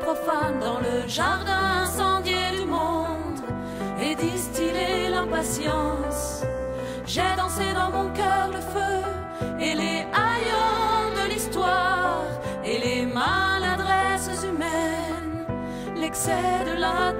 profane dans le jardin incendié du monde et distiller l'impatience. J'ai dansé dans mon cœur le feu et les haillons de l'histoire et les maladresses humaines, l'excès de la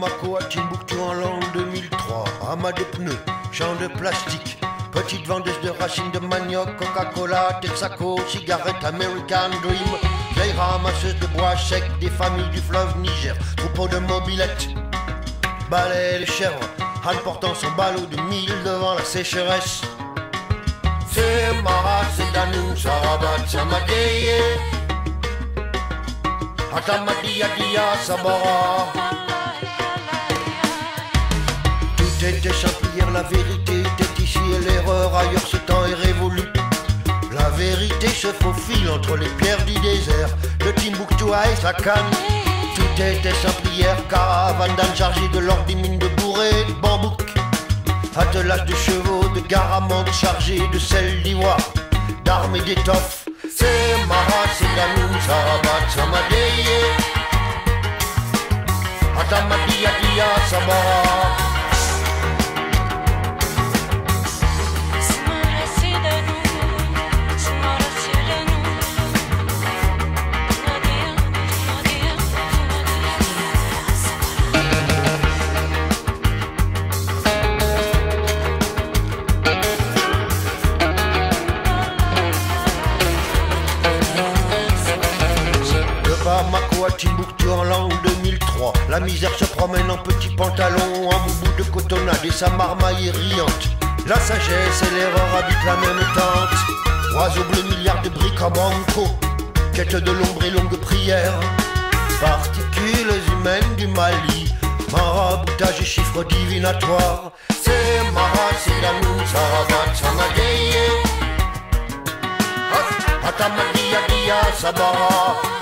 Bamako à Timbuktu en l'an 2003, amas de pneus, champs de plastique, petite vendeuse de racines de manioc, Coca-Cola, Texaco, cigarette American Dream, vieille ramasseuse de bois sec des familles du fleuve Niger, troupeau de mobilettes, balai de chèvres, Han portant son ballot de mille devant la sécheresse. C'est Mara, c'est Danou, Sarabat, Samadeye, Atamadia, Dia, Sabara. Tout était simple hier, la vérité était ici et l'erreur ailleurs, ce temps est révolu. La vérité se faufile entre les pierres du désert, de Timbuktu à Essakan. Tout était simple hier, caravane d'ânes chargée de l'or des mines de bourrées de bambouk. Attelage de chevaux, de garamantes chargées de sel d'ivoire, d'armes et d'étoffes. C'est c'est Danou, Sarabat, Samadeye. Atamadia, Dia, Sabara. La misère se promène en petits pantalons En boubou de cotonnade et sa marmaille riante. La sagesse et l'erreur habitent la même tente. Oiseau bleu, milliard de briques en banco Quête de l'ombre et longue prière Particules humaines du Mali Maraboutage et chiffres divinatoires. C'est Mara, c'est Samadeye Atamadia, Dia, Sabara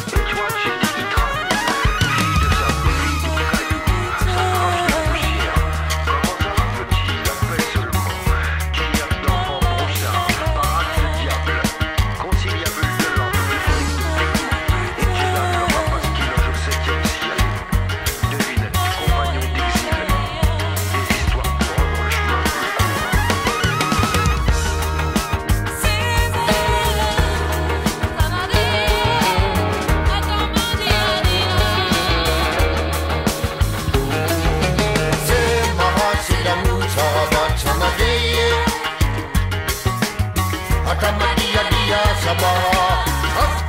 Allah.